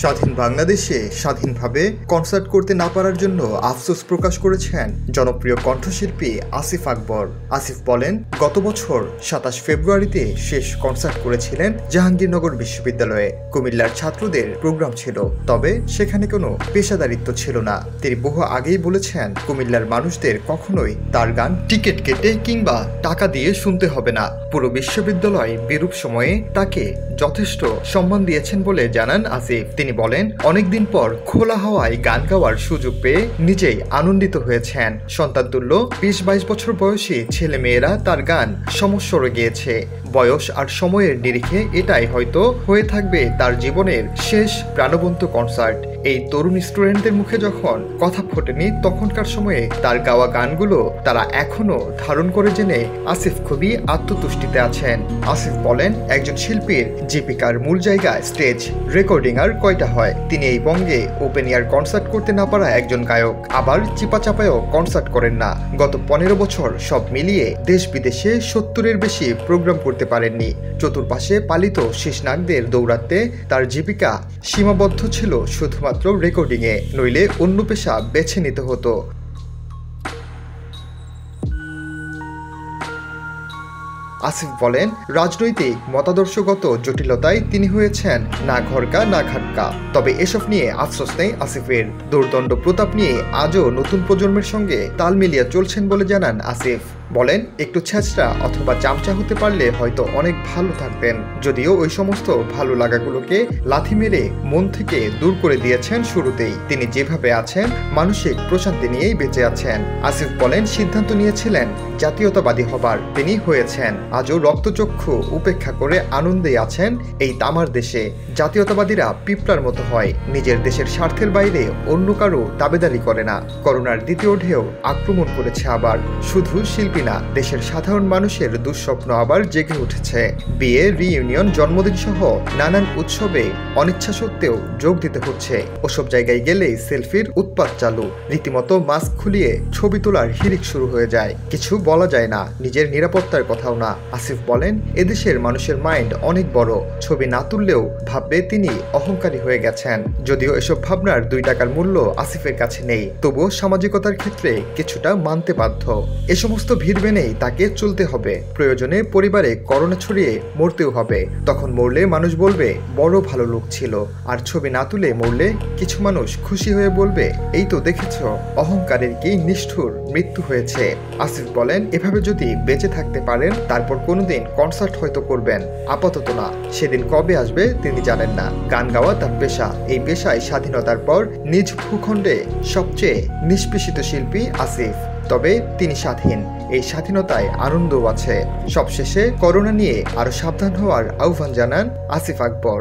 স্বাধীন বাংলাদেশে স্বাধীনভাবে কনসার্ট করতে না পারার জন্য আফসোস প্রকাশ করেছেন জনপ্রিয় কণ্ঠশিল্পী আসিফ আকবর। আসিফ বলেন, গত বছর সাতাশ ফেব্রুয়ারিতে শেষ কনসার্ট করেছিলেন জাহাঙ্গীরনগর বিশ্ববিদ্যালয়ে। কুমিল্লার ছাত্রদের প্রোগ্রাম ছিল, তবে সেখানে কোনো পেশাদারিত্ব ছিল না। তিনি বহু আগেই বলেছেন, কুমিল্লার মানুষদের কখনোই তার গান টিকিট কেটে কিংবা টাকা দিয়ে শুনতে হবে না। পুরো বিশ্ববিদ্যালয় বিরূপ সময়ে তাকে যথেষ্ট সম্মান দিয়েছেন বলে জানান আসিফ। তিনি বলেন, অনেকদিন পর খোলা হাওয়ায় গান গাওয়ার সুযোগ পেয়ে নিজেই আনন্দিত হয়েছেন। সন্তান তুল্য, বিশ বাইশ বছর বয়সী ছেলে মেয়েরা তার গান সমস্যরে গিয়েছে। বয়স আর সময়ের নিরিখে এটাই হয়তো হয়ে থাকবে তার জীবনের শেষ প্রাণবন্ত কনসার্ট এই তরুণ স্টুডেন্টদের মুখে যখন কথা ফোটেনি তখনকার সময়ে তার গাওয়া গানগুলো তারা এখনও ধারণ করে জেনে আসিফ খুবই আত্মতুষ্টিতে আছেন। আসিফ বলেন, একজন শিল্পীর জীবিকার মূল জায়গা স্টেজ রেকর্ডিং আর কয়টা হয়? তিনি এই বঙ্গে ওপেন ইয়ার কনসার্ট করতে না পারা একজন গায়ক। আবার চিপাচাপায়ও কনসার্ট করেন না। গত পনেরো বছর সব মিলিয়ে দেশ বিদেশে সত্তরের বেশি প্রোগ্রাম করতে পারেননি। চতুর্পাশে পালিত শীষনাগদের দৌড়াতে তার জীবিকা সীমাবদ্ধ ছিল শুধুমাত্র রেকর্ডিংয়ে, নইলে অন্য পেশা বেছে নিতে হতো। আসিফ বলেন, রাজনৈতিক, মতাদর্শগত জটিলতায় তিনি হয়েছেন না ঘরকা, না ঘাটকা তবে এসব নিয়ে আফসোস নেই আসিফের। দুর্দণ্ড প্রতাপ নিয়ে আজও নতুন প্রজন্মের সঙ্গে তাল মিলিয়ে চলছেন বলে জানান আসিফ। বলেন, একটু ছেঁচড়া অথবা চামচা হতে পারলে হয়তো অনেক ভালো থাকতেন। যদিও ওই সমস্ত ভালো লাগাগুলোকে লাথি মেরে মন থেকে দূর করে দিয়েছেন শুরুতেই। তিনি যেভাবে আছেন, মানসিক প্রশান্তি নিয়েই বেঁচে আছেন। আসিফ বলেন, সিদ্ধান্ত নিয়েছিলেন জাতীয়তাবাদী হবার। তিনি হয়েছেন, আজও রক্তচক্ষু উপেক্ষা করে আনন্দে আছেন এই তামার দেশে। জাতীয়তাবাদীরা পিঁপড়ার মতো হয়। নিজের দেশের স্বার্থের বাইরে অন্য কারও দাবেদারি করে না। করোনার দ্বিতীয় ঢেউ আক্রমণ করেছে আবার। শুধু শিল্পী না, দেশের সাধারণ মানুষের দুঃস্বপ্ন আবার জেগে উঠেছে। বিয়ে রিইউনিয়ন জন্মদিন সহ নানান উৎসবে অনিচ্ছা সত্ত্বেও যোগ দিতে হচ্ছে। ওসব জায়গায় গেলেই সেলফির উৎপাত চালু। রীতিমতো মাস্ক খুলিয়ে ছবি তোলার হিরিক শুরু হয়ে যায়। কিছু বলা যায় না, নিজের নিরাপত্তার কথাও না। আসিফ বলেন, এদেশের মানুষের মাইন্ড অনেক বড়। ছবি না তুললেও ভাববে তিনি অহংকারী হয়ে গেছেন। যদিও এসব ভাবনার দুই টাকার মূল্য আসিফের কাছে নেই, তবুও সামাজিকতার ক্ষেত্রে কিছুটা মানতে বাধ্য। এ সমস্ত ভিড় মেনেই তাকে চলতে হবে। প্রয়োজনে পরিবারে করোনা ছড়িয়ে মরতেও হবে। তখন মরলে মানুষ বলবে, বড় ভালো লোক ছিল। আর ছবি না তুলে মরলে কিছু মানুষ খুশি হয়ে বলবে, এই তো দেখেছ, অহংকারের কি নিষ্ঠুর মৃত্যু হয়েছে। আসিফ বলেন, এভাবে যদি বেঁচে থাকতে পারেন, তারপর কোনোদিন কনসার্ট হয়তো করবেন। আপাতত না, সেদিন কবে আসবে তিনি জানেন না। গান গাওয়া তার পেশা। এই পেশায় স্বাধীনতার পর নিজ ভূখণ্ডে সবচেয়ে নিষ্পেষিত শিল্পী আসিফ। তবে তিনি স্বাধীন। এই স্বাধীনতায় আনন্দ আছে। সবশেষে করোনা নিয়ে আরও সাবধান হওয়ার আহ্বান জানান আসিফ আকবর।